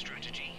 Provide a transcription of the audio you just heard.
strategy.